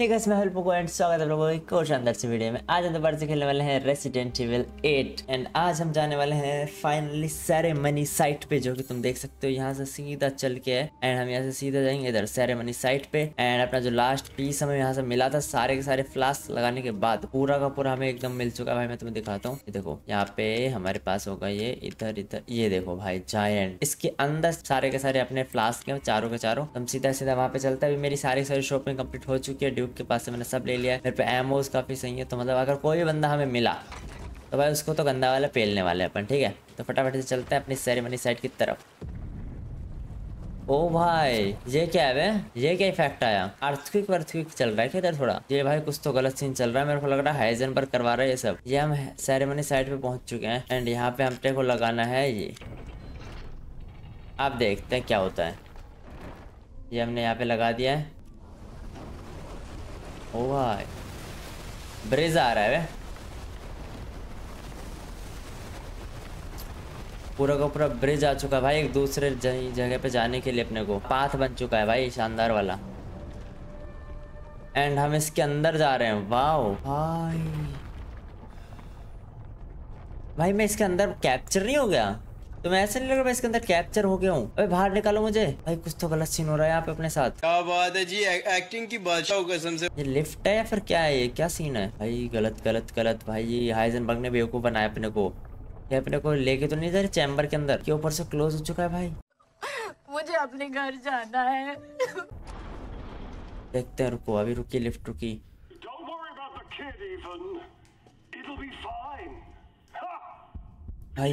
है मैं हेल्प को एंड स्वागत है लोगों को शानदार सी वीडियो में। आज हम दोबारा से खेलने वाले हैं रेसिडेंट इविल 8 एंड आज हम जाने वाले हैं फाइनली सेरेमनी साइट पे, जो कि तुम देख सकते हो यहाँ से सीधा चल के है। एंड हम यहाँ से सीधा जाएँगे इधर सेरेमनी साइट पे। एंड अपना जो लास्ट पीस हमें यहाँ से मिला था, सारे के सारे फ्लास्क लगाने के बाद, पूरा का पूरा हमें एकदम मिल चुका है भाई, मैं तुम्हें दिखाता हूँ। देखो, यहाँ पे हमारे पास होगा ये, इधर इधर, ये देखो भाई जायंट इसके अंदर सारे के सारे अपने फ्लास्क हैं, चारों के चारों। हम सीधा सीधा वहाँ पे चलते हैं। मेरी सारी सारी शॉपिंग कंप्लीट हो चुकी है ड्यूब के पास से मैंने सब ले लिया है। मेरे पे एमोज काफ़ी सही है तो मतलब अगर कोई बंदा हमें मिला तो भाई उसको तो गंदा वाला पेलने वाले अपन, ठीक है? तो फटाफट से चलते हैं अपनी सेरेमनी साइड की तरफ़। ओ भाई, ये क्या है बे ये क्या इफ़ेक्ट आया? अर्थक्विक वर्थक्विक चल रहा है क्या इधर थोड़ा? ये भाई कुछ तो गलत सीन चल रहा है, मेरे को लग रहा है हाइजन पर करवा रहा है ये सब। ये हम सेरेमनी साइड पे पहुँच चुके हैं एंड यहाँ पे हमने को लगाना है ये। आप देखते हैं क्या होता है। ये हमने यहाँ पे लगा दिया है। भाई ब्रिज आ रहा है पूरा का पूरा ब्रिज आ चुका है भाई, एक दूसरे जगह पे जाने के लिए अपने को। पाथ बन चुका है भाई, शानदार वाला। एंड हम इसके अंदर जा रहे हैं। वाओ भाई। भाई, मैं इसके अंदर कैप्चर नहीं हो गया? तो मैं ऐसे नहीं लग रहा मैं इसके अंदर कैप्चर हो गया हूँ। अरे बाहर निकालो मुझे। भाई कुछ तो गलत सीन हो रहा है यहाँ पे अपने साथ। क्या बात है जी एक्टिंग की बादशाह कसम से। ये लिफ्ट है या फिर क्या है? ये क्या सीन है? भाई गलत गलत गलत। भाई ये हाइजनबर्ग ने बेवकूफ़ बनाया अपने को। ये अपने को लेके तो नहीं जा रहे चैम्बर के अंदर? के ऊपर से क्लोज हो चुका है भाई। मुझे अपने घर जाना है। देखते हैं रुको अभी रुकी लिफ्ट रुकी! भाई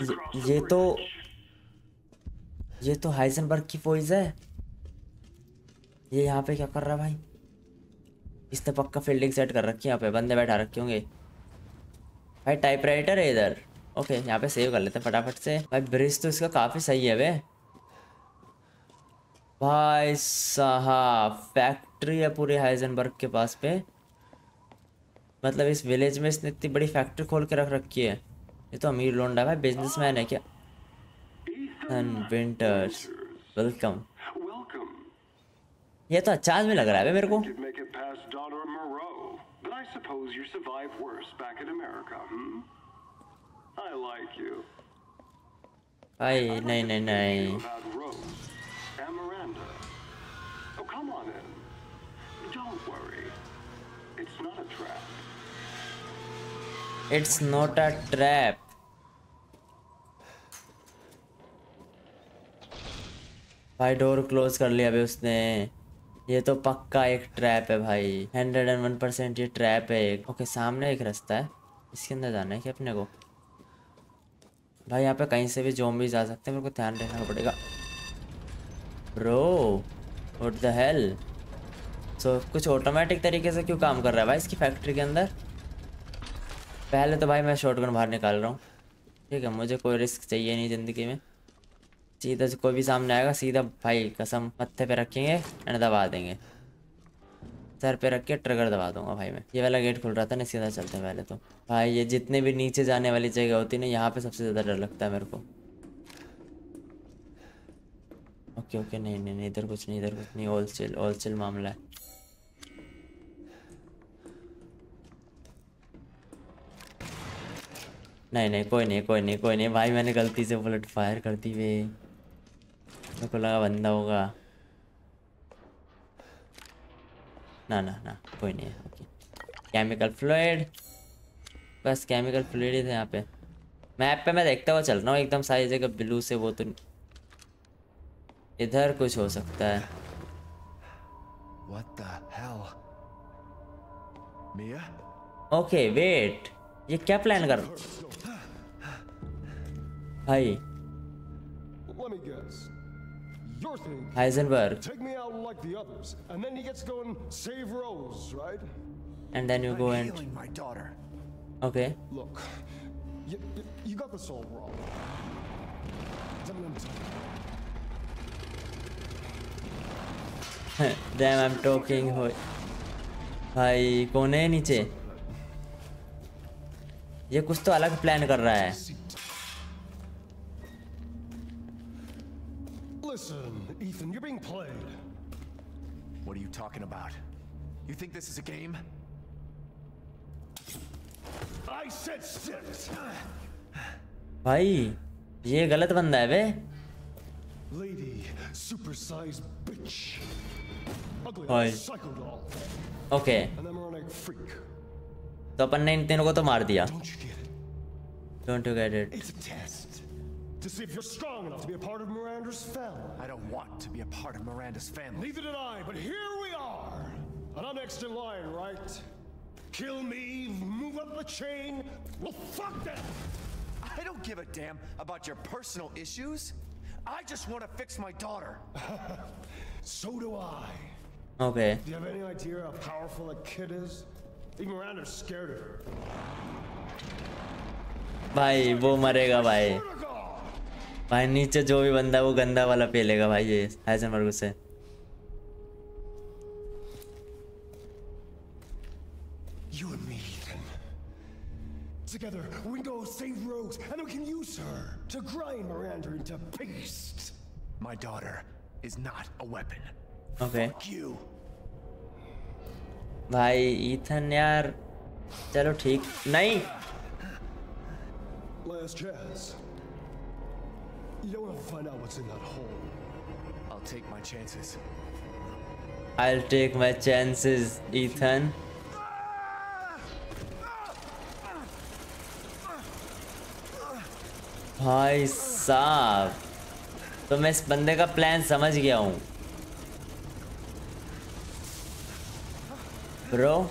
ये, ये तो ये तो हाइजनबर्ग की वॉइस है। ये यहाँ पे क्या कर रहा है भाई? इसने पक्का फील्डिंग सेट कर रखी है यहाँ पे बंदे बैठा रखे होंगे। भाई टाइपराइटर है इधर। ओके यहाँ पे सेव कर लेते हैं फटाफट से। भाई ब्रिज तो इसका काफ़ी सही है वे भाई साहब फैक्ट्री है पूरे हाइजनबर्ग के पास पे। मतलब इस विलेज में इसने इतनी बड़ी फैक्ट्री खोल के रख रखी है। ये तो अमीर लोंडा है बिजनेसमैन है क्या एंड विंटर्स वेलकम. ये तो अच्छा आदमी लग रहा है मेरे को I suppose you survived worse back in America, hmm? I like you. भाई नहीं नहीं नहीं About Rose and Miranda. Oh, come on in. Don't worry. It's not a trap. It's not a trap भाई डोर क्लोज कर लिया अभी उसने। ये तो पक्का एक ट्रैप है भाई। हंड्रेड एंड वन परसेंट ये ट्रैप है एक। ओके सामने एक रास्ता है। इसके अंदर जाना है क्या अपने को? भाई यहाँ पे कहीं से भी जोम्बीज जा सकते हैं। मेरे को ध्यान रखना पड़ेगा। Bro what the hell so कुछ ऑटोमेटिक तरीके से क्यों काम कर रहा है भाई इसकी फैक्ट्री के अंदर? पहले तो भाई मैं शॉटगन बाहर निकाल रहा हूँ। ठीक है, मुझे कोई रिस्क चाहिए नहीं ज़िंदगी में। सीधा कोई भी सामने आएगा, सीधा भाई कसम मत्थे पे रखेंगे एंड दबा देंगे। सर पे रख के ट्रिगर दबा दूँगा भाई मैं। ये वाला गेट खुल रहा था ना, सीधा चलते हैं पहले तो। भाई ये जितने भी नीचे जाने वाली जगह होती है ना, यहाँ पे सबसे ज़्यादा डर लगता है मेरे को। ओके ओके, नहीं नहीं नहीं, इधर कुछ नहीं, इधर कुछ नहीं ऑल चिल ऑल चिल मामला है। नहीं नहीं कोई नहीं कोई नहीं कोई नहीं। भाई मैंने गलती से बुलेट फायर कर दी वे। मेरे को लगा बंदा होगा। ना ना ना कोई नहीं ओके। केमिकल फ्लूइड बस केमिकल फ्लूइड ही थे यहाँ पे। मैप पे मैं देखता हुआ चल रहा हूँ एकदम सारी जगह ब्लू से वो तो इधर कुछ हो सकता है। What the hell? Mia? Okay wait ये क्या प्लान कर भाई Heisenberg take me out like the others, and then he gets to go and save Rose, right? And then you go and Healing my daughter. Okay Look, you, you, you got this all wrong. You. Damn I am भाई कौन है नीचे ये कुछ तो अलग plan कर रहा है Listen, Ethan, you're being played. What are you talking about? You think this is a game? I said sit! भाई ये गलत बंदा है बे Lady, supersized bitch. Ugly psycho doll. Okay An embryonic freak. तो अपन ने इन तीनों को तो मार दिया Don't you get it? Don't you get it It's a test. To see if you're strong enough to be a part of Miranda's family. I don't want to be a part of Miranda's family. Neither did I, but here we are. And I'm next in line, right? Kill me, move up the chain. Well, fuck that! I don't give a damn about your personal issues. I just want to fix my daughter. So do I. Okay Do you have any idea how powerful that kid is? Even Miranda's scared of her. भाई वो मरेगा भाई Swear to God! भाई नीचे जो भी बंदा है, वो गंदा वाला पी लेगा भाई ये हाइजनबर्ग से You and me, Ethan. Together, we can go save Rose, and then we can use her to grind Miranda into paste. My daughter is not a weapon. Okay Fuck you. भाई Ethan यार चलो ठीक। नहीं। Last chance you want to भाई साहब तो मैं इस बंदे का प्लान समझ गया हूँ। ब्रो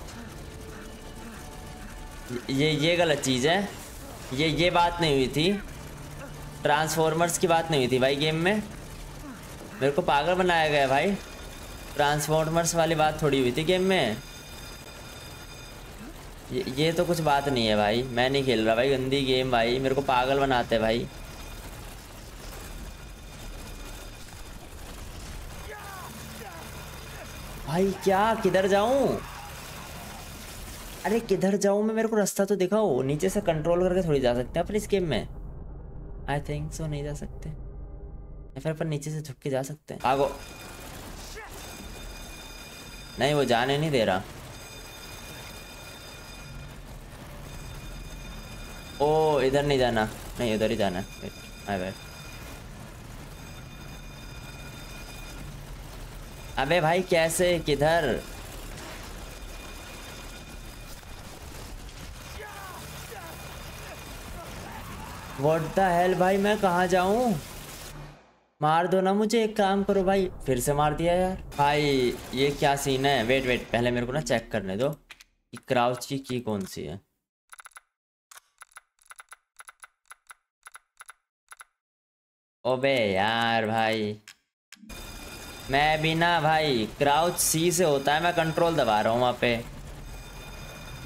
ये ये गलत चीज़ है। ये ये बात नहीं हुई थी। ट्रांसफॉर्मर्स की बात नहीं हुई थी भाई गेम में। मेरे को पागल बनाया गया भाई। ट्रांसफॉर्मर्स वाली बात थोड़ी हुई थी गेम में। ये, ये तो कुछ बात नहीं है भाई। मैं नहीं खेल रहा भाई गंदी गेम भाई। मेरे को पागल बनाते हैं भाई। भाई क्या? किधर जाऊँ? अरे किधर जाऊँ मैं? मेरे को रास्ता तो दिखाओ। नीचे से कंट्रोल करके थोड़ी जा सकते हैं अपन इस गेम में। आई थिंक सो नहीं जा सकते। या फिर अपन नीचे से झुक के जा सकते हैं। आगो नहीं, वो जाने नहीं दे रहा। ओ, इधर नहीं जाना। नहीं, उधर ही जाना। है माय बैड अबे भाई, कैसे? किधर? व्हाट द हेल भाई, मैं कहाँ जाऊँ? मार दो ना मुझे, एक काम करो भाई। फिर से मार दिया यार। भाई, ये क्या सीन है? वेट वेट पहले मेरे को ना चेक करने दो कि क्राउच की की कौन सी है। ओबे यार भाई। मैं भी ना भाई क्राउच सी से होता है, मैं कंट्रोल दबा रहा हूँ वहाँ पे।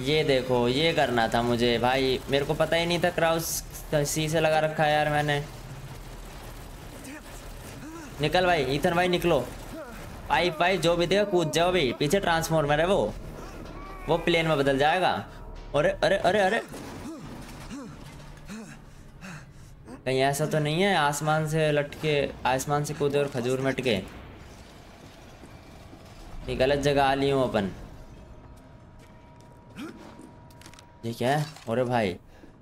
ये देखो, ये करना था मुझे। भाई, मेरे को पता ही नहीं था क्राउस सी से लगा रखा है यार मैंने। निकल भाई ईथन भाई निकलो। पाइप भाई, जो भी देगा कूद जाओ भाई। पीछे ट्रांसफॉर्मर है वो। वो प्लेन में बदल जाएगा। अरे अरे अरे अरे। कहीं ऐसा तो नहीं है, आसमान से लटके, आसमान से कूदे और खजूर मटके गलत जगह आ ली हूँ अपन। ये क्या है? अरे भाई,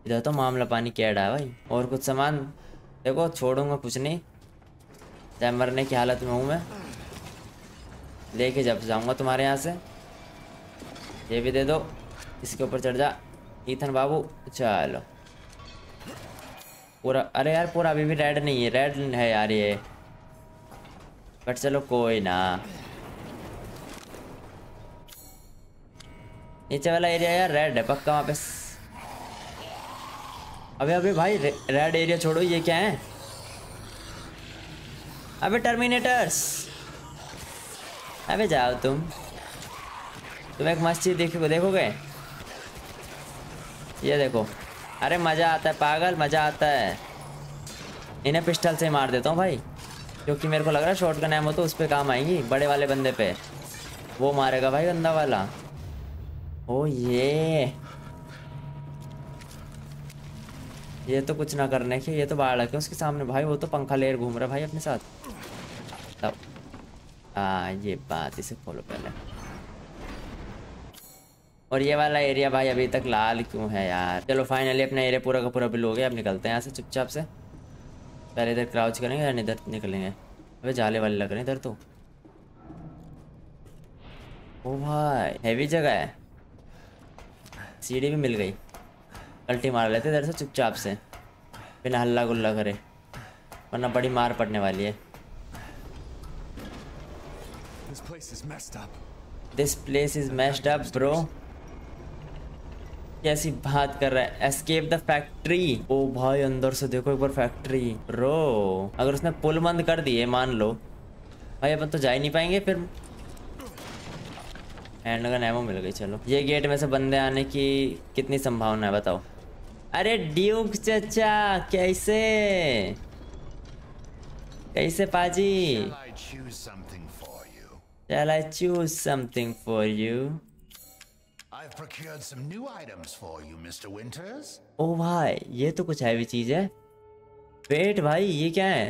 इधर तो मामला पानी कैड है भाई। और कुछ सामान? देखो, छोड़ूँगा कुछ नहीं। चाहे मरने की हालत में हूँ मैं। लेके जब जाऊँगा तुम्हारे यहाँ से। ये भी दे दो। इसके ऊपर चढ़ जा। ईथन बाबू, चलो। पूरा अरे यार, पूरा अभी भी रेड नहीं है। रेड है यार ये। बट चलो, कोई ना। नीचे वाला एरिया यार रेड है पक्का वहाँ पे अबे अबे भाई रे, रेड एरिया छोड़ो ये क्या है? अबे टर्मिनेटर्स अबे जाओ तुम। तुम एक मस्जिद देखो देखोगे? ये देखो। अरे मज़ा आता है पागल मज़ा आता है। इन्हें पिस्टल से ही मार देता हूँ भाई। क्योंकि मेरे को लग रहा है शॉर्ट का गन एमो तो उस पर काम आएँगी बड़े वाले बंदे पे। वो मारेगा भाई गंदा वाला। ओ ये। ये तो कुछ ना करने के, ये तो बाढ़ के उसके सामने। भाई, वो तो पंखा लेर घूम रहा भाई अपने साथ। हाँ ये बात इसे खोलो पहले। और ये वाला एरिया भाई अभी तक लाल क्यों है यार? चलो फाइनली अपना एरिया पूरा का पूरा बिल हो गया। अब निकलते हैं यहाँ से चुपचाप से। पहले इधर क्राउच करेंगे या इधर निकलेंगे। अबे, जाले वाले लग रहे हैं इधर तो। ओ भाई हैवी जगह है। सीढ़ी भी मिल गई। पलटी मार लेते इधर से चुपचाप से। बिना हल्ला गुल्ला करे। वरना बड़ी मार पड़ने वाली है। This place is messed up. This place is messed up bro कैसी बात कर रहा है? एस्केप द फैक्ट्री ओ भाई अंदर से देखो एक बार फैक्ट्री ब्रो अगर उसने पुल बंद कर दिए मान लो। भाई अपन तो जा ही नहीं पाएँगे फिर। हैंड गन एमो मिल गई चलो ये गेट में से बंदे आने की कितनी संभावना है बताओ अरे ड्यूक चचा कैसे कैसे पाजी Shall I choose something for you? I've procured some new items for you, Mr. Winters. ओ भाई ये तो कुछ हैवी चीज़ है वेट भाई ये क्या है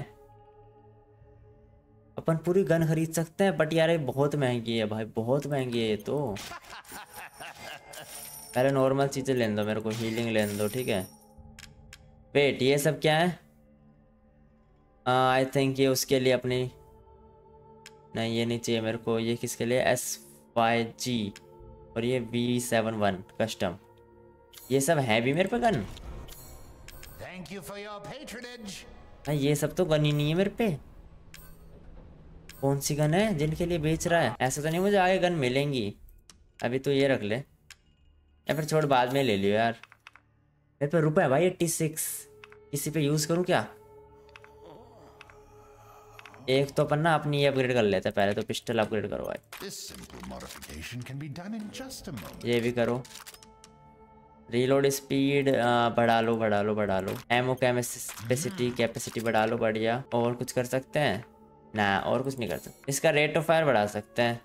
अपन पूरी गन खरीद सकते हैं बट यार ये बहुत महँगी है भाई बहुत महँगी है ये तो। पहले नॉर्मल चीज़ें लेने दो मेरे को हीलिंग लेने दो ठीक है? वेट ये सब क्या है? आई थिंक ये उसके लिए अपनी नहीं ये नहीं चाहिए मेरे को ये किसके लिए? एस फाइव जी और ये वी सेवन वन कस्टम ये सब है भी मेरे पे gun? Thank you for patronage. हाँ ये सब तो गन ही नहीं है मेरे पे। कौन सी गन है जिनके लिए बेच रहा है? ऐसा तो नहीं मुझे आगे गन मिलेंगी। अभी तो ये रख ले। या फिर छोड़ बाद में ले लियो यार। मेरे पे रुपए भाई एट्टी सिक्स किसी पे यूज़ करूँ क्या? एक तो अपन ना अपनी अपग्रेड कर लेते हैं। पहले तो पिस्टल अपग्रेड करो भाई. ये भी करो। रीलोड स्पीड बढ़ा लो बढ़ा लो बढ़ा लो। एमओ कैपेसिटी कैपेसिटी बढ़ा लो बढ़िया। और कुछ कर सकते हैं? ना, और कुछ नहीं कर सकते। इसका रेट ऑफ़ फायर बढ़ा सकते हैं।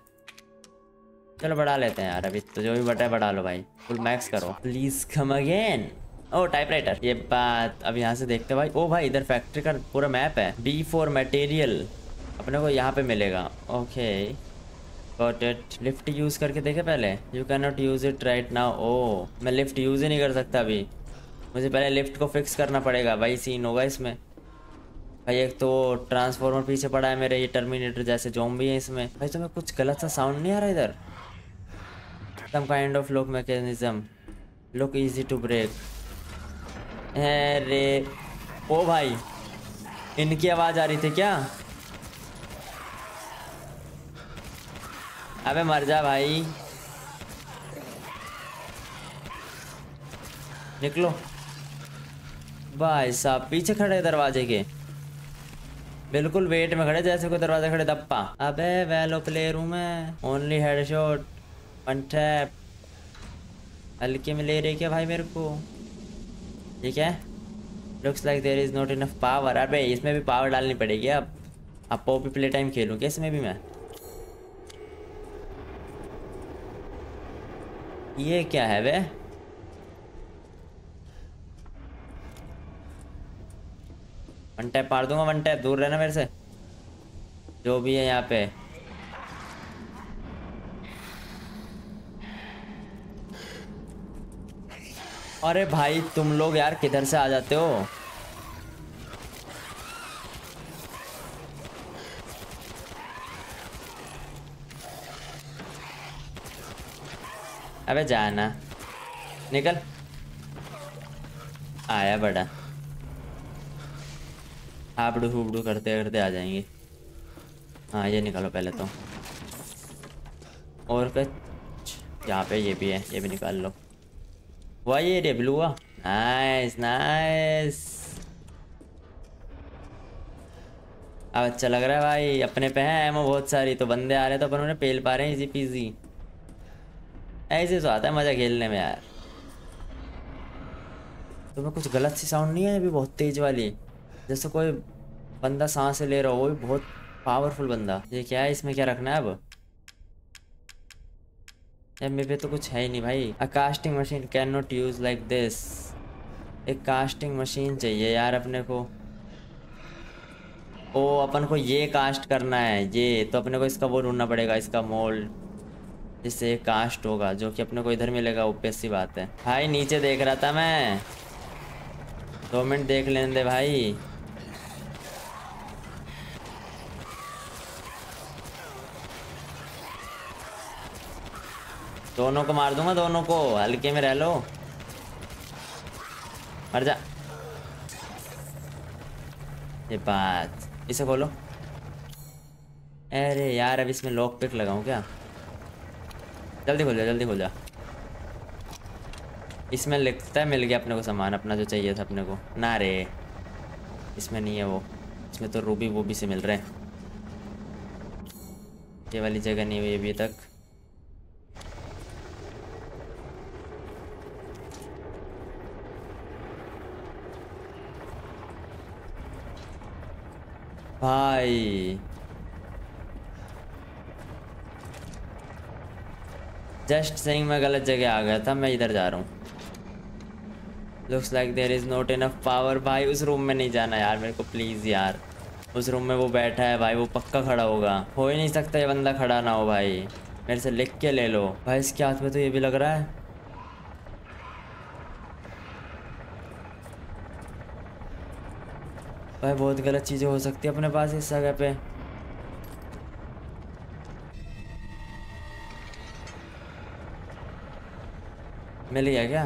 चलो बढ़ा लेते हैं यार, अभी तो जो भी बटा है बढ़ा लो भाई। फुल मैक्स करो। Please come again O typewriter ये बात अब यहाँ से देखते हैं भाई। ओ भाई, इधर फैक्ट्री का पूरा मैप है। बी फोर मटेरियल अपने को यहाँ पे मिलेगा। Okay got it lift use करके देखे पहले? You can not use it right now oh, मैं लिफ्ट यूज़ ही नहीं कर सकता अभी। मुझे पहले लिफ्ट को फिक्स करना पड़ेगा। भाई सीन होगा इसमें। भाई, एक तो ट्रांसफॉर्मर पीछे पड़ा है मेरे, ये टर्मिनेटर जैसे जोम भी है इसमें। भाई, तुम्हें कुछ गलत सा साउंड नहीं आ रहा इधर? Some kind of lock mechanism look easy to break अरे, ओ भाई, इनकी आवाज़ आ रही थी क्या? अबे, मर जा भाई। निकलो। भाई साहब, पीछे खड़े दरवाजे के। बिल्कुल वेट में खड़े, जैसे कोई दरवाजे खड़े दप्पा। अबे, वेलो प्लेयर हूँ। मैं ओनली हेडशॉट वन टैप हल्के में ले रहे क्या भाई मेरे को? ठीक है। Looks like there is not enough power अबे, इसमें भी पावर डालनी पड़ेगी अब। अब पॉपी प्ले टाइम खेलूँ क्या इसमें भी मैं? ये क्या है वे? वन टैप मार दूँगा वन टैप दूर रहना मेरे से। जो भी है यहाँ पे। अरे भाई, तुम लोग यार किधर से आ जाते हो? अबे जाना। निकल। आया बड़ा। हाबड़ू हुबड़ू करते करते आ जाएँगे। हाँ ये निकालो पहले तो। और कुछ यहाँ पे ये भी है, ये भी निकाल लो। हुआ ये रे ब्लू हुआ। नाइस नाइस अब अच्छा लग रहा है भाई, अपने पे है एमो बहुत सारी तो बंदे आ रहे तो अपन उन्हें पेल पा रहे हैं इजी पीजी ऐसे तो आता है मज़ा खेलने में यार। तुम्हें कुछ गलत सी साउंड नहीं है अभी बहुत तेज वाली। जैसे कोई बंदा सांस ले रहा हो, वो भी बहुत पावरफुल बंदा। ये क्या है, इसमें क्या रखना है अब? यार मेरे पे तो कुछ है ही नहीं भाई। A casting machine can not use like this एक कास्टिंग मशीन चाहिए यार अपने को। ओ, अपन को ये कास्ट करना है, ये। तो अपने को इसका वो ढूंढना पड़ेगा, इसका मोल जिससे कास्ट होगा, जो कि अपने को इधर मिलेगा ओपियस सी बात है। भाई, नीचे देख रहा था मैं। दो मिनट देख लेने दे भाई। दोनों को मार दूँगा, दोनों को हल्के में रह लो। मर जा। ये बात। इसे खोलो। अरे यार, अब इसमें लॉक पिक लगाऊँ क्या? जल्दी खोल जा, जल्दी खोल जा। इसमें लिखता है, मिल गया अपने को सामान, अपना जो चाहिए था अपने को। ना रे। इसमें नहीं है वो। इसमें तो रूबी वो भी से मिल रहे हैं। ये वाली जगह नहीं हुई अभी तक। भाई जस्ट सेइंग मैं गलत जगह आ गया था, मैं इधर जा रहा हूँ। Looks like there is not enough power भाई, उस रूम में नहीं जाना यार, मेरे को प्लीज़ यार। उस रूम में वो बैठा है, भाई, वो पक्का खड़ा होगा। हो ही नहीं सकता ये बंदा खड़ा ना हो, भाई। मेरे से लिख के ले लो। भाई, इसके हाथ में तो ये भी लग रहा है। भाई, बहुत गलत चीज़ें हो सकती है अपने पास इस जगह पे। मिल गया क्या?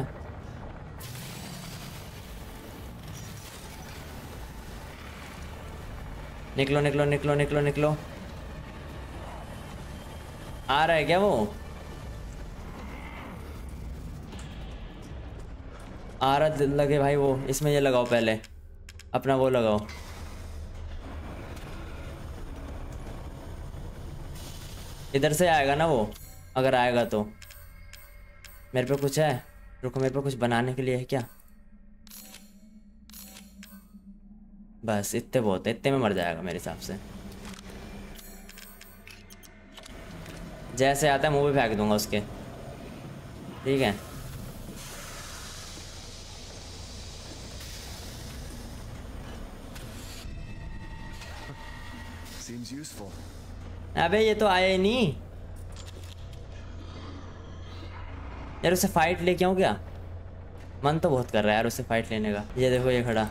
निकलो निकलो निकलो निकलो निकलो। आ रहा है क्या वो? आ रहा लगे भाई वो, इसमें ये लगाओ पहले। अपना वो लगाओ। इधर से आएगा ना वो? अगर आएगा तो। मेरे पे कुछ है? रुको, मेरे पे कुछ बनाने के लिए है क्या? बस, इतने बहुत है। इतने में मर जाएगा मेरे हिसाब से। जैसे आता है, मुँह भी फेंक दूँगा उसके। ठीक है? अबे, ये तो आया ही नहीं। यार, उसे फाइट लेके आऊँ क्या? मन तो बहुत कर रहा है यार, उसे फाइट लेने का। ये देखो, ये खड़ा।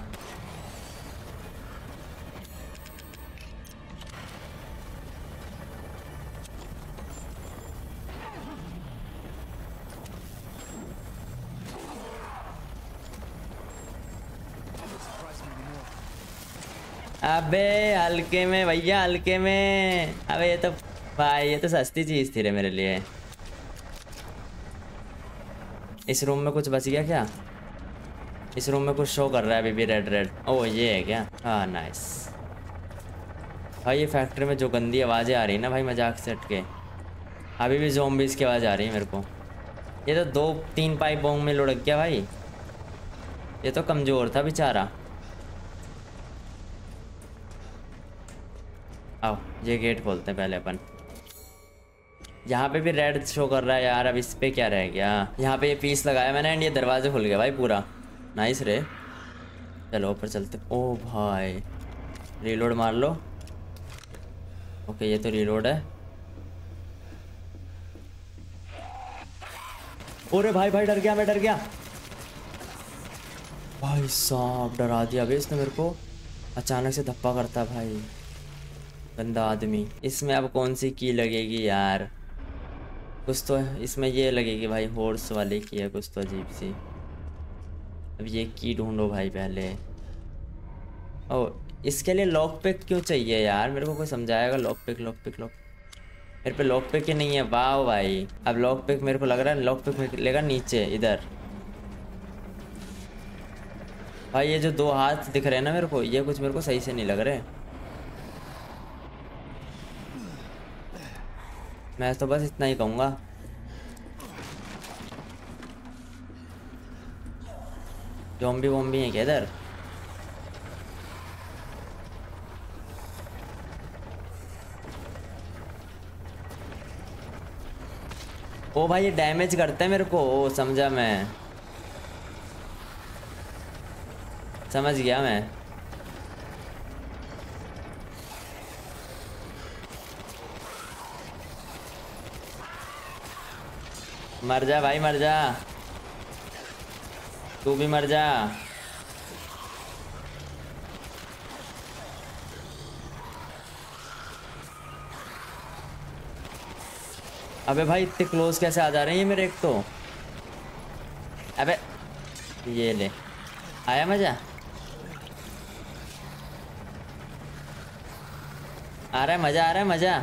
अबे, हल्के में, भैया, हल्के में। अबे, ये तो भाई, ये तो सस्ती चीज़ थी रे मेरे लिए। इस रूम में कुछ बच गया क्या? इस रूम में कुछ शो कर रहा है अभी भी रेड रेड ओ, ये है क्या? हाँ नाइस भाई, ये फैक्ट्री में जो गंदी आवाज़ें आ रही है ना भाई, मज़ाक से हटके अभी भी जोम्बिस की आवाज़ आ रही है मेरे को। ये तो दो, तीन पाइप बॉम्ब में लुढ़क गया भाई। ये तो कमज़ोर था बेचारा। ये गेट खोलते हैं पहले अपन। यहाँ पे भी रेड शो कर रहा है यार, अब इस पे क्या रह गया? यहाँ पे ये पीस लगाया मैंने एंड ये दरवाजे खुल गया भाई पूरा। नाइस रे। चलो ऊपर चलते। ओ भाई रीलोड मार लो। ओके ये तो रीलोड है। ओरे भाई भाई, डर गया मैं, डर गया। भाई साहब, डरा दिया अभी इसने मेरे को। अचानक से धप्पा करता भाई। गंदा आदमी। इसमें अब कौन सी की लगेगी यार? कुछ तो इसमें ये लगेगी भाई हॉर्स वाले की है कुछ तो अजीब सी। अब ये की ढूंढो भाई पहले। ओ इसके लिए लॉक पिक क्यों चाहिए यार? मेरे को कोई समझाएगा lock pick lock pick lock मेरे पे लॉक पिक ही नहीं है। वाह भाई। अब लॉक पिक मेरे को लग रहा है लॉक पिक मिलेगा नीचे, इधर। भाई ये जो दो हाथ दिख रहे हैं ना मेरे को, ये कुछ मेरे को सही से नहीं लग रहे। मैं तो बस इतना ही कहूँगा। जोम्बी वोम्बी है क्या इधर? ओ भाई, ये डैमेज करते हैं मेरे को। ओ, समझा मैं। समझ गया मैं। मर जा भाई, मर जा। तू भी मर जा। अबे भाई, इतने क्लोज कैसे आ जा रहे हैं ये मेरे एक तो? अबे, ये ले। आया मज़ा आ रहा है, मज़ा, आ रहा है, मज़ा।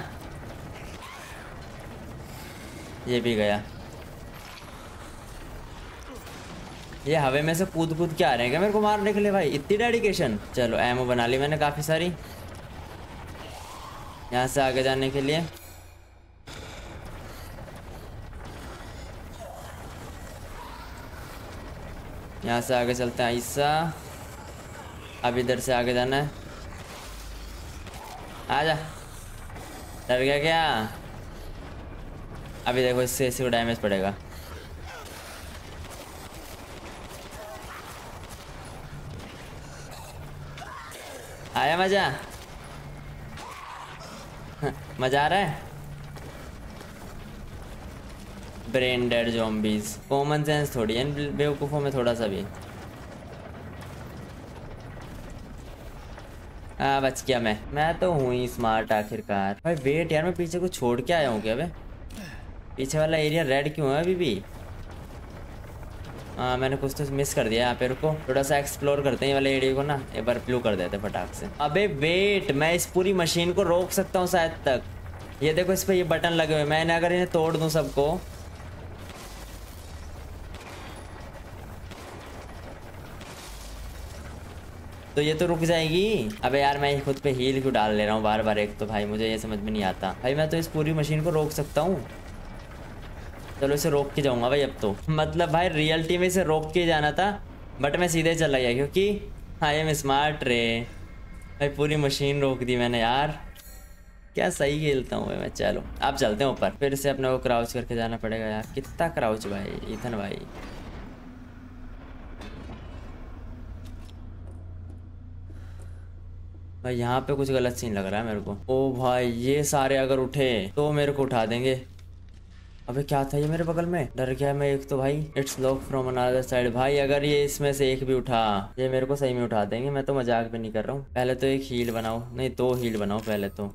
ये भी गया। ये हवे में से कूद कूद के आ रहे हैं क्या मेरे को मारने के लिए भाई? इतनी डेडिकेशन चलो एमओ बना ली मैंने काफ़ी सारी। यहाँ से आगे जाने के लिए। यहाँ से आगे चलते हैं ऐसा। अब इधर से आगे जाना है। आ जा डर गया क्या? अभी देखो इससे इसी को डैमेज पड़ेगा आया मज़ा? मज़ा आ रहा है? Brain dead zombies common sense थोड़ी है बेवकूफ़ों में थोड़ा सा भी। हाँ बच गया मैं। मैं तो हूँ ही स्मार्ट आखिरकार। भाई वेट यार, मैं पीछे को छोड़ के आया हूँ क्या बे पीछे वाला एरिया रेड क्यों है अभी भी? हाँ मैंने कुछ तो मिस कर दिया यहाँ पे, रुको। थोड़ा सा एक्सप्लोर करते हैं वाले एरिया को ना, एक बार ब्लू कर देते फटाक से। अबे वेट मैं इस पूरी मशीन को रोक सकता हूँ शायद तक। ये देखो, इस पर ये बटन लगे हुए मैंने अगर इन्हें तोड़ दूँ सबको। तो ये तो रुक जाएगी। अबे यार, मैं खुद पे हील क्यों डाल ले रहा हूँ? बार बार एक तो भाई, मुझे ये समझ में नहीं आता। भाई, मैं तो इस पूरी मशीन को रोक सकता हूँ। चलो इसे रोक के जाऊँगा भाई अब तो। मतलब भाई रियलिटी में इसे रोक के जाना था बट मैं सीधे चला गया क्योंकि आई एम स्मार्ट रे। भाई, पूरी मशीन रोक दी मैंने यार। क्या सही खेलता हूँ मैं चलो आप चलते हैं ऊपर। फिर से अपने को क्राउच करके जाना पड़ेगा यार। कितना क्राउच भाई इथन भाई। भाई, यहाँ पे कुछ गलत सीन लग रहा है मेरे को। ओ भाई, ये सारे अगर उठे तो मेरे को उठा देंगे। अबे क्या था ये मेरे बगल में? डर गया मैं एक तो भाई। It's lock from another side भाई, अगर ये इसमें से एक भी उठा, ये मेरे को सही में उठा देंगे। मैं तो मज़ाक भी नहीं कर रहा हूँ। पहले तो एक हील बनाओ, नहीं दो हील बनाओ पहले तो।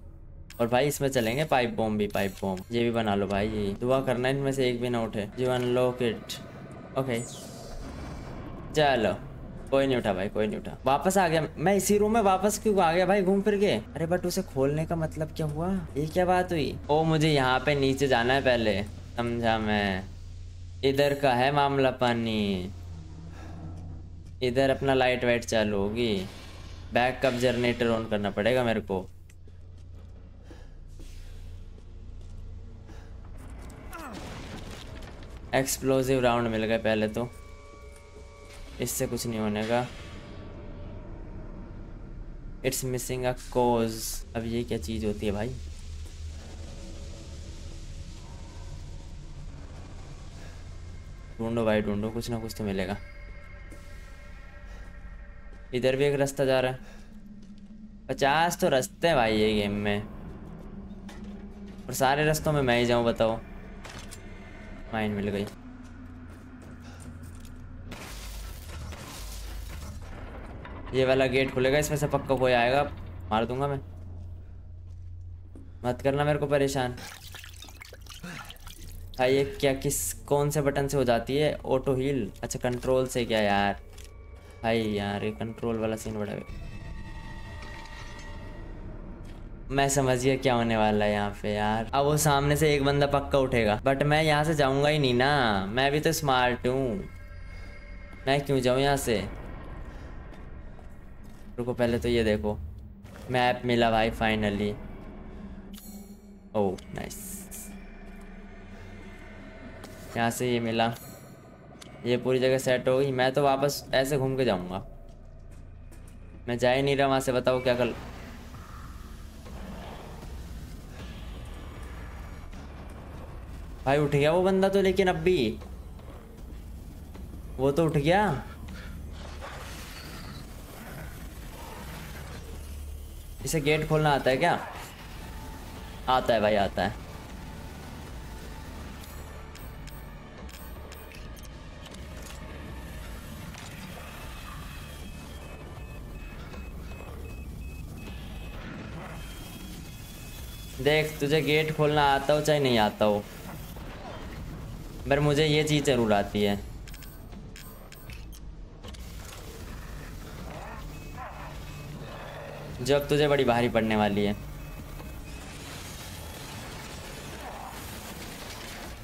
और भाई, इसमें चलेंगे पाइप बॉम्ब भी पाइप बॉम्ब ये भी बना लो भाई, ये दुआ करना इनमें से एक भी ना उठे। यू अनलॉक इट ओके चलो। कोई नहीं उठा भाई, कोई नहीं उठा। वापस आ गया। मैं इसी रूम में वापस क्यों आ गया भाई, घूम फिर के? अरे बट उसे खोलने का मतलब क्या हुआ? ये क्या बात हुई? ओ, मुझे यहाँ पे नीचे जाना है पहले। समझा मैं। इधर का है मामला पानी। इधर अपना लाइट वाइट चालू होगी। बैकअप जनरेटर ऑन करना पड़ेगा मेरे को? एक्सप्लोजिव राउंड मिल गए पहले तो। इससे कुछ नहीं होने का। इट्स मिसिंग अ कोज अब ये क्या चीज़ होती है भाई? ढूंढो भाई, ढूंढो, कुछ ना कुछ तो मिलेगा। इधर भी एक रास्ता जा रहा है। पचास तो रास्ते हैं भाई ये गेम में। और सारे रास्तों में मैं ही जाऊँ, बताओ। माइन मिल गई। ये वाला गेट खुलेगा, इसमें से पक्का कोई आएगा, मार दूँगा मैं। मत करना मेरे को परेशान। भाई ये क्या किस, कौन से बटन से हो जाती है? ऑटो हील अच्छा कंट्रोल से क्या यार? भाई यार, ये कंट्रोल वाला सीन बड़ा मैं समझ गया क्या होने वाला है यहाँ पे यार। अब वो सामने से एक बंदा पक्का उठेगा। बट मैं यहाँ से जाऊँगा ही नहीं ना। मैं भी तो स्मार्ट हूँ। मैं क्यों जाऊँ यहाँ से? रुको, पहले तो ये देखो। मैप मिला भाई फाइनली ओह नाइस यहाँ से ये मिला। ये पूरी जगह सेट हो गई। मैं तो वापस ऐसे घूम के जाऊँगा। मैं जा ही नहीं रहा वहाँ से, बताओ क्या कर भाई उठ गया वो बंदा तो लेकिन अब भी। वो तो उठ गया। इसे गेट खोलना आता है क्या? आता है भाई, आता है। देख, तुझे गेट खोलना आता हो चाहे नहीं आता हो, पर मुझे ये चीज़ ज़रूर आती है। जो अब तुझे बड़ी भारी पड़ने वाली है।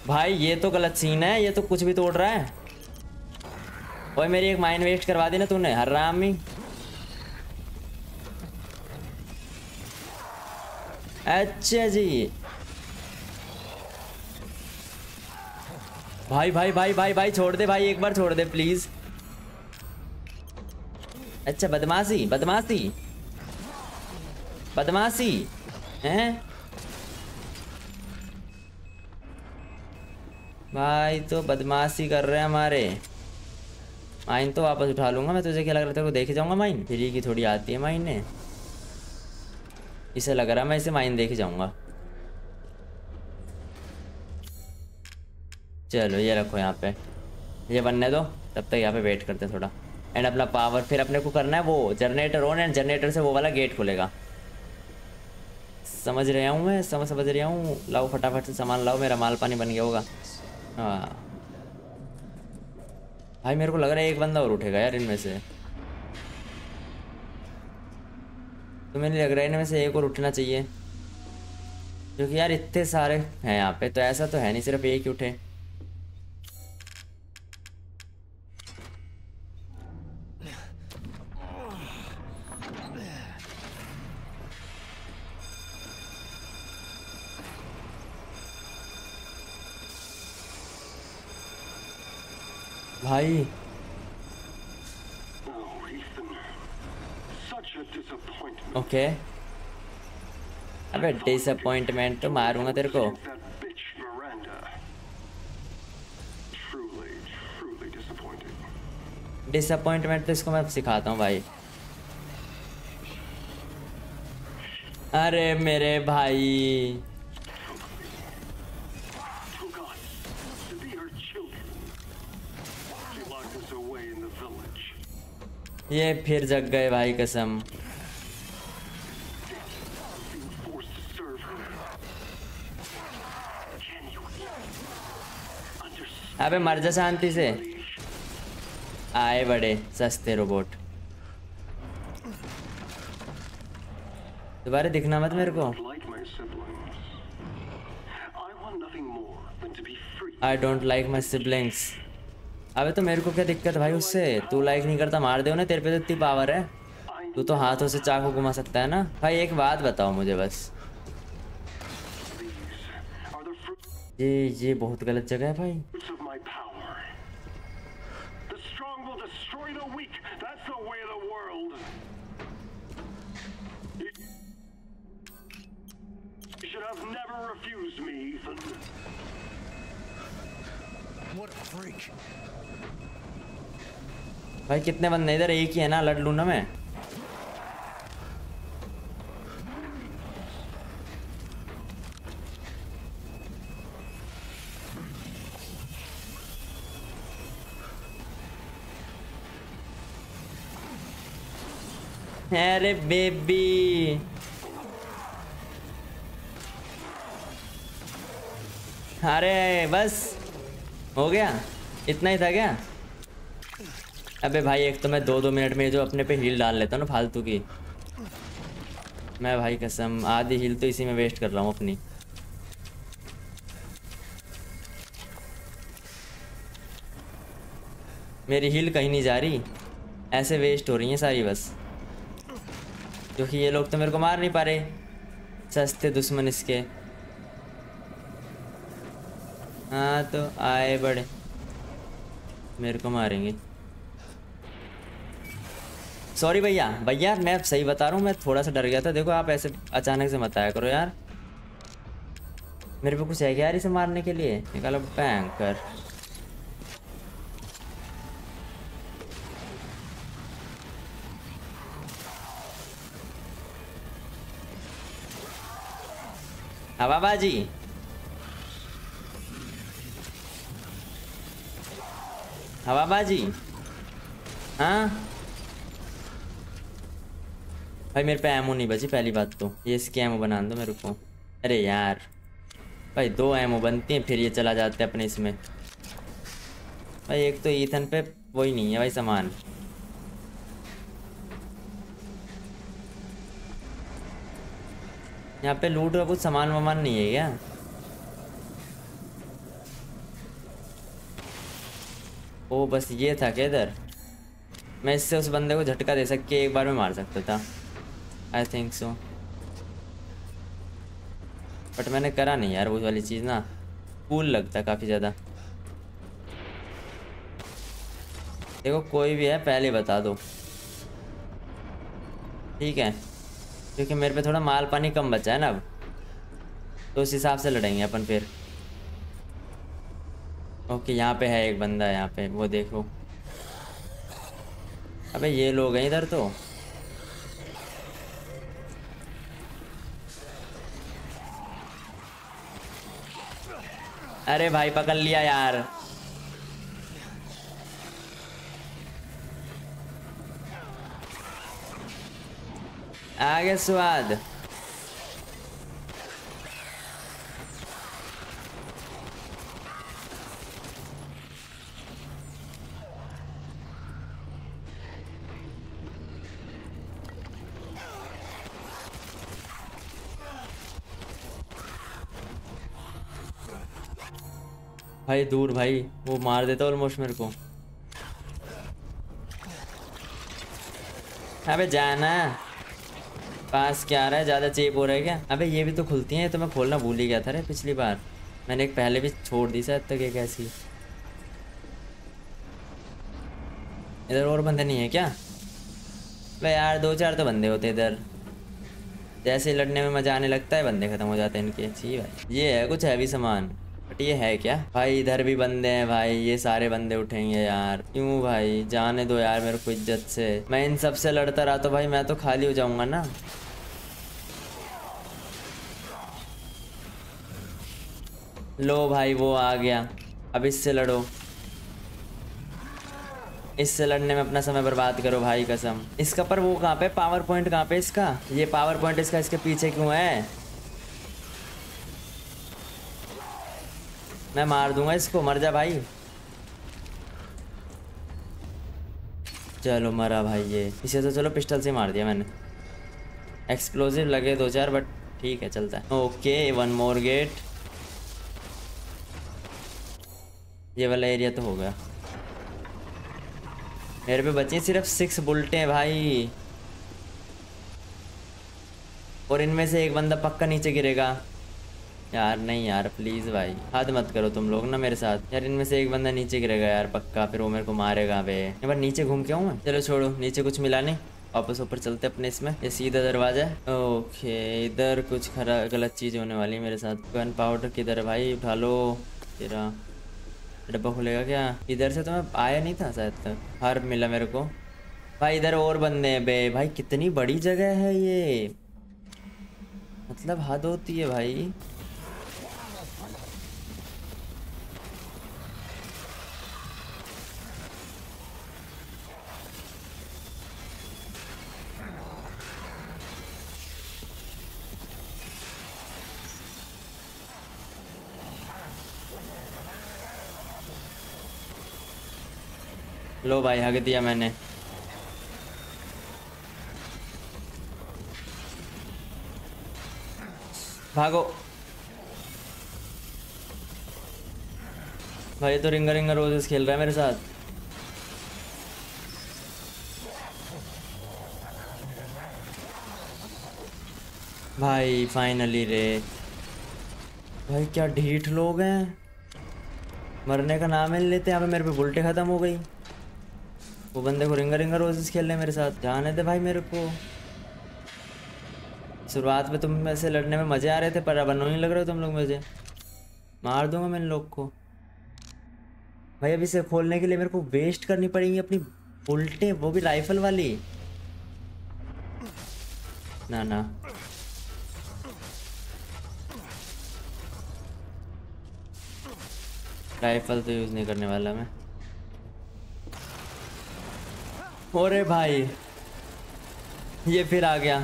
भाई, ये तो गलत सीन है, ये तो कुछ भी तोड़ रहा है। ओए, मेरी एक माइंड वेस्ट करवा दी ना तूने हरामी अच्छा जी भाई भाई भाई भाई भाई, छोड़ दे भाई, एक बार छोड़ दे प्लीज़ अच्छा बदमाशी बदमाशी। बदमाशी, हैं? भाई तो बदमाशी कर रहे हैं हमारे। माइन तो वापस उठा लूँगा मैं तुझे, क्या लग रहा था देखे जाऊँगा माइन फ्री की थोड़ी आती है माइन ने। इसे लग रहा है मैं इसे माइन देखे जाऊँगा। चलो ये रखो यहाँ पे। ये बनने दो, तब तक यहाँ पे वेट करते हैं थोड़ा। एंड अपना पावर फिर अपने को करना है वो जनरेटर ऑन एंड जनरेटर से वो वाला गेट खुलेगा। समझ रहा हूँ मैं, समझ समझ रहा हूँ। लाओ फटाफट से सामान लाओ, मेरा माल पानी बन गया होगा। हाँ। भाई मेरे को लग रहा है एक बंदा और उठेगा यार इनमें से। तो मैंने लग रहा है इनमें से एक और उठना चाहिए। क्योंकि यार इतने सारे हैं यहाँ पे तो ऐसा तो है नहीं, सिर्फ़ एक ही उठे। भाई Oh, Ethan. Such a disappointment. Okay अबे डिसअपॉइंटमेंट तो मारूँगा तेरे को। डिसअपॉइंटमेंट तो इसको मैं सिखाता हूँ भाई। अरे मेरे भाई। ये फिर जग गए भाई कसम। अबे मर जा शांति से। आए बड़े, सस्ते रोबोट दोबारा दिखना मत मेरे को. I don't like my siblings अबे तो मेरे को क्या दिक्कत भाई उससे? तू लाइक नहीं करता, मार दे ना तेरे पे तो इतनी पावर है। तू तो हाथों से चाकू घुमा सकता है ना? भाई एक बात बताओ मुझे बस। ये ये बहुत गलत जगह है भाई। refuse me, What a freak. भाई कितने बंदे इधर एक ही है ना लड़ लू ना मैं? अरे बेबी। अरे, बस। हो गया? इतना ही था क्या? अबे भाई, एक तो मैं दो दो मिनट में जो अपने पे हील डाल लेता हूँ ना फालतू की। मैं भाई कसम, आधी हील तो इसी में वेस्ट कर रहा हूँ अपनी। मेरी हील कहीं नहीं जा रही। ऐसे वेस्ट हो रही हैं सारी बस। क्योंकि ये लोग तो मेरे को मार नहीं पा रहे। सस्ते दुश्मन इसके। हाँ तो आए बड़े। मेरे को मारेंगे। सॉरी भैया भैया, मैं सही बता रहा हूँ, मैं थोड़ा सा डर गया था। देखो, आप ऐसे अचानक से मत आया करो यार। मेरे पे कुछ है क्या यार इसे मारने के लिए? निकालो बैंकर हवाबाजी हवाबाजी। हाँ? भाई, मेरे पे एमओ नहीं बची, पहली बात तो। ये इसकी एमओ बना दो मेरे को। अरे यार। भाई, दो एमओ बनती हैं, फिर ये चला जाते है अपने इसमें। भाई, एक तो ईथन पे वही नहीं है भाई सामान। यहाँ पे लूट का कुछ सामान वामान नहीं है क्या? ओ बस ये था क्या इधर। मैं इससे उस बंदे को झटका दे सक के एक बार में मार सकता था। आई थिंक सो बट मैंने करा नहीं यार वो वाली चीज़ ना। कूल लगता काफ़ी ज़्यादा। देखो, कोई भी है, पहले बता दो। ठीक है। क्योंकि मेरे पे थोड़ा माल पानी कम बचा है ना अब। तो उस हिसाब से लड़ेंगे अपन फिर। ओके, यहाँ पे है एक बंदा, यहाँ पे, वो देखो। अबे, ये लोग हैं इधर तो। अरे भाई, पकड़ लिया यार। आगे स्वाद भाई, दूर भाई, वो मार देता ऑलमोस्ट मेरे को। अबे जाना। पास क्या आ रहा है? ज़्यादा चेप हो रहा है क्या? अबे ये भी तो खुलती हैं तो मैं खोलना भूल ही गया था रे पिछली बार। मैंने एक पहले भी छोड़ दी शायद तक एक ऐसी इधर और बंदे नहीं है क्या? भाई यार, दो चार तो बंदे होते इधर। जैसे लड़ने में मज़ा आने लगता है, बंदे ख़त्म हो जाते हैं इनके। जी भाई, ये है कुछ हैवी सामान। बट ये है क्या? भाई, इधर भी बंदे हैं भाई। ये सारे बंदे उठेंगे यार। क्यों भाई? जाने दो यार मेरे को इज़्ज़त से। मैं इन सबसे लड़ता रहा तो भाई मैं तो खाली हो जाऊँगा ना। लो भाई, वो आ गया। अब इससे लड़ो। इससे लड़ने में अपना समय बर्बाद करो भाई कसम। इसका पर वो कहाँ पे? पावर पॉइंट कहाँ पे इसका? ये पावर पॉइंट इसका इसके पीछे क्यों है? मैं मार दूँगा इसको, मर जा भाई। चलो मरा भाई ये। इसे तो चलो पिस्टल से मार दिया मैंने। एक्सप्लोजिव लगे दो चार बट ठीक है, चलता है। ओके वन मोर गेट ये वाला एरिया तो हो गया। मेरे पे बचे सिर्फ़ सिक्स बुलेटें भाई। और इनमें से एक बंदा पक्का नीचे गिरेगा। यार नहीं यार प्लीज़ भाई। हद मत करो तुम लोग ना मेरे साथ। यार इनमें से एक बंदा नीचे गिरेगा यार, पक्का। फिर वो मेरे को मारेगा एक बार नीचे घूम के आऊँ मैं? चलो छोड़ो, नीचे कुछ मिला नहीं। वापस ऊपर चलते अपने इसमें। ये सीधा दरवाज़ा है। ओके, इधर कुछ खरा, गलत चीज़ होने वाली है मेरे साथ। गन पाउडर किधर भाई? उठा लो। तेरा डब्बा खुलेगा क्या? इधर से तो मैं आया नहीं था शायद तक। हर मिला मेरे को। भाई, इधर और बंदे हैं बे। भाई, कितनी बड़ी जगह है ये। मतलब हद होती है भाई। लो भाई हक दिया मैंने। भागो। भाई तो रिंगर रिंगर रोजेस खेल रहा है मेरे साथ। भाई फाइनली रे। भाई, क्या ढीठ लोग हैं? मरने का नाम ही लेते, यहाँ पे मेरे पे बुलटे ख़त्म हो गई। वो बंदे को रिंगर रिंगर रोजेस खेलने मेरे साथ। जाने दे भाई मेरे को। शुरुआत में तुम में से लड़ने में मज़े आ रहे थे, पर अब नहीं लग रहे हो तुम लोग मुझे। मार दूँगा मैं इन लोग को। भाई अभी इसे खोलने के लिए मेरे को वेस्ट करनी पड़ेगी अपनी बुलटें वो भी राइफल वाली। ना ना। राइफल तो यूज़ नहीं करने वाला मैं। ओरे भाई, ये फिर आ गया।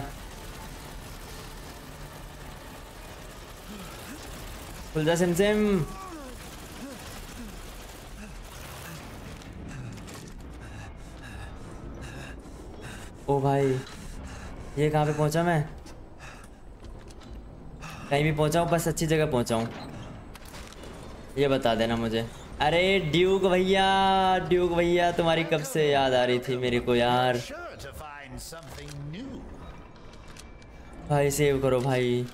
खुल जा सिम सिम ओ भाई, ये कहाँ पे पहुँचा मैं? कहीं भी पहुँचा हूँ बस अच्छी जगह पहुँचा हूँ ये बता देना मुझे। अरे ड्यूक भैया ड्यूक भैया, तुम्हारी कब से याद आ रही थी मेरे को यार. भाई सेव करो भाई।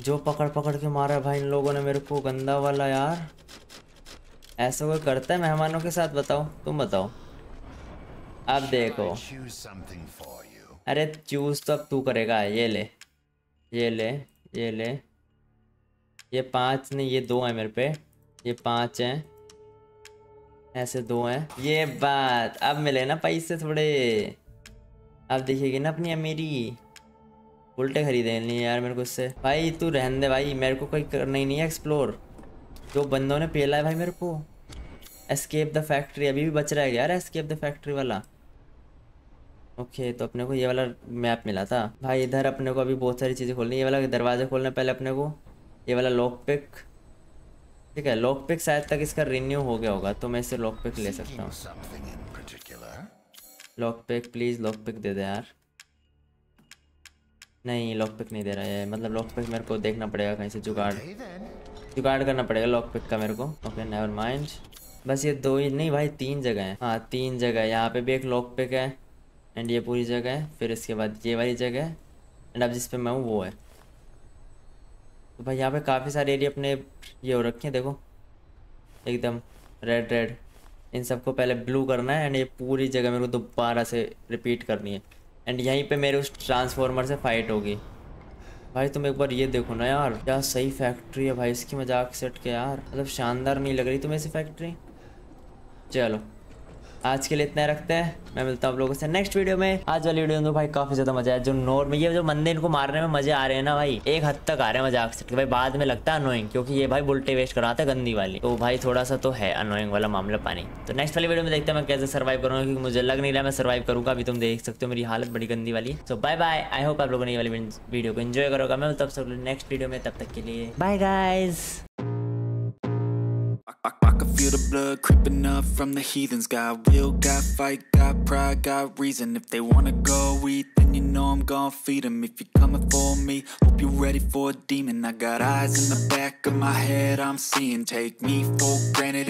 जो पकड़ पकड़ के मारा है भाई, इन लोगों ने मेरे को गंदा वाला यार। ऐसा कोई करता है मेहमानों के साथ? बताओ, तुम बताओ। अब देखो. अरे चूज़ तो अब तू करेगा, ये ले। ये ले ये ले। ये पाँच नहीं, ये दो है मेरे पे। ये पाँच हैं। ऐसे दो हैं। ये बात। अब मिले ना पैसे थोड़े। अब देखिएगी ना अपनी अमीरी। उल्टे खरीदे नहीं यार, मेरे को इससे। भाई, तू रहने दे भाई। मेरे को कोई करना ही नहीं है एक्सप्लोर जो बंदों ने पेला है भाई मेरे को। एस्केप द फैक्ट्री अभी भी बच रहा है यार एस्केप द फैक्ट्री वाला। ओके तो अपने को ये वाला मैप मिला था। भाई, इधर अपने को अभी बहुत सारी चीज़ें खोलनी ये वाला दरवाज़ा खोलना पहले अपने को। ये वाला लॉक पिक ठीक है लॉक पिक शायद तक इसका रिन्यू हो गया होगा तो मैं इसे लॉक पिक ले सकता हूँ। Lock pick please lock pick दे दे यार। नहीं लॉक पिक नहीं दे रहा है। मतलब लॉक पिक मेरे को देखना पड़ेगा कहीं से, जुगाड़। जुगाड़ करना पड़ेगा लॉक पिक का मेरे को। ओके नेवर माइंड बस ये दो ही नहीं भाई, तीन जगह हैं। हाँ तीन जगह है। यहाँ पे भी एक लॉक पिक है एंड ये पूरी जगह है। फिर इसके बाद ये वाली जगह है एंड अब जिस पे मैं हूँ, वो है। तो भाई यहाँ पे काफ़ी सारे एरिया अपने ये हो रखे हैं, देखो। एकदम रेड रेड इन सबको पहले ब्लू करना है एंड ये पूरी जगह मेरे को दोबारा से रिपीट करनी है। एंड यहीं पे मेरे उस ट्रांसफॉर्मर से फाइट होगी। भाई तुम एक बार ये देखो ना यार, क्या सही फैक्ट्री है भाई, इसकी मज़ाक सेट के यार। मतलब शानदार नहीं लग रही तुम्हें ऐसी फैक्ट्री चलो। आज के लिए इतना ही रखते हैं। मैं मिलता हूँ आप लोगों से नेक्स्ट वीडियो में। आज वाली वीडियो में तो भाई काफ़ी ज़्यादा मज़ा आया। जो नोर में, ये जो बंदे इनको मारने में मज़े आ रहे हैं ना भाई, एक हद तक आ रहे हैं मज़ाक से। भाई बाद में लगता है अनोइंग क्योंकि ये भाई बुलटे वेस्ट कराता है गंदी वाली। तो भाई थोड़ा सा तो है अनोइंग वाला मामला पानी। तो नेक्स्ट वाली वीडियो में देखते हैं मैं कैसे सर्वाइव करूँगा, क्योंकि मुझे लग नहीं रहा मैं सर्वाइव करूँगा। अभी तुम देख सकते हो मेरी हालत बड़ी गंदी वाली। So bye bye I hope आप लोगों ने वाली वीडियो को एंजॉय करोगा। मैं तब सब नेक्स्ट वीडियो में, तब तक के लिए। Bye guys feel the blood creeping up from the heathens. Got will, got fight, got pride, got reason. If they wanna go eat, then you know I'm gon' feed 'em. If you're coming for me, hope you're ready for a demon. I got eyes in the back of my head, I'm seeing. Take me for granted.